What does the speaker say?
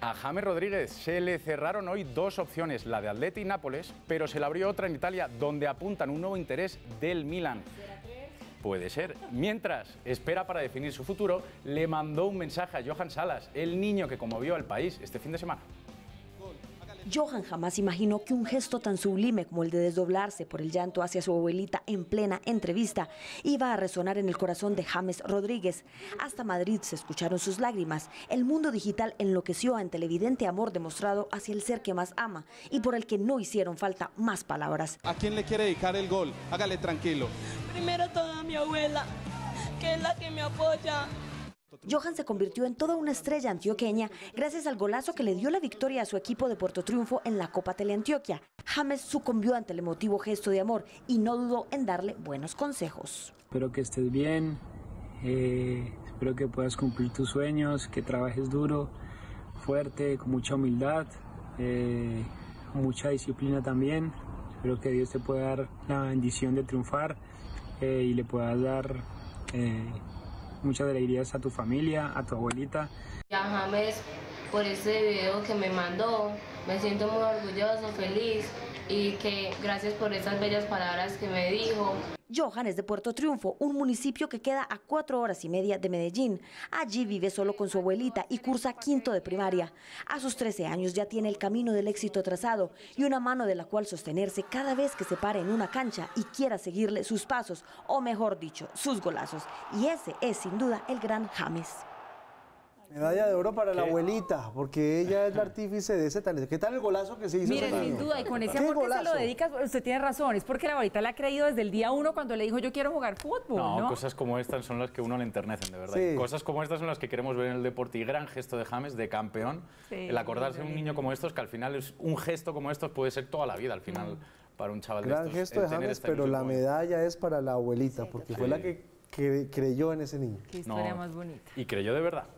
A James Rodríguez se le cerraron hoy dos opciones, la de Atleti y Nápoles, pero se le abrió otra en Italia, donde apuntan un nuevo interés del Milan. Puede ser. Mientras espera para definir su futuro, le mandó un mensaje a Johan Salas, el niño que conmovió al país este fin de semana. Johan jamás imaginó que un gesto tan sublime como el de desdoblarse por el llanto hacia su abuelita en plena entrevista iba a resonar en el corazón de James Rodríguez. Hasta Madrid se escucharon sus lágrimas. El mundo digital enloqueció ante el evidente amor demostrado hacia el ser que más ama y por el que no hicieron falta más palabras. ¿A quién le quiere dedicar el gol? Hágale tranquilo. Primero toda mi abuela, que es la que me apoya. Johan se convirtió en toda una estrella antioqueña gracias al golazo que le dio la victoria a su equipo de Puerto Triunfo en la Copa Teleantioquia. James sucumbió ante el emotivo gesto de amor y no dudó en darle buenos consejos. Espero que estés bien, eh, espero que puedas cumplir tus sueños, que trabajes duro, fuerte, con mucha humildad, eh, con mucha disciplina también. Espero que Dios te pueda dar la bendición de triunfar eh, y le puedas dar muchas alegrías a tu familia, a tu abuelita. Ya James, por ese video que me mandó, me siento muy orgulloso, feliz y que gracias por esas bellas palabras que me dijo. Johan es de Puerto Triunfo, un municipio que queda a cuatro horas y media de Medellín. Allí vive solo con su abuelita y cursa quinto de primaria. A sus 13 años ya tiene el camino del éxito trazado y una mano de la cual sostenerse cada vez que se pare en una cancha y quiera seguirle sus pasos, o mejor dicho, sus golazos. Y ese es sin duda el gran James. Medalla de oro para la abuelita, porque ella es la artífice de ese talento. ¿Qué tal el golazo que se hizo? Mire, sin duda, y con ese amor que se lo dedicas, usted tiene razón, es porque la abuelita le ha creído desde el día uno cuando le dijo yo quiero jugar fútbol. No, cosas como estas son las que uno le enternecen, de verdad. Cosas como estas son las que queremos ver en el deporte y gran gesto de James, de campeón. el acordarse de un niño como estos, que al final es un gesto como estos puede ser toda la vida al final para un chaval gran de estos. Gran gesto de James, pero la medalla es para la abuelita, porque fue la que, creyó en ese niño. Qué historia más bonita. Y creyó de verdad.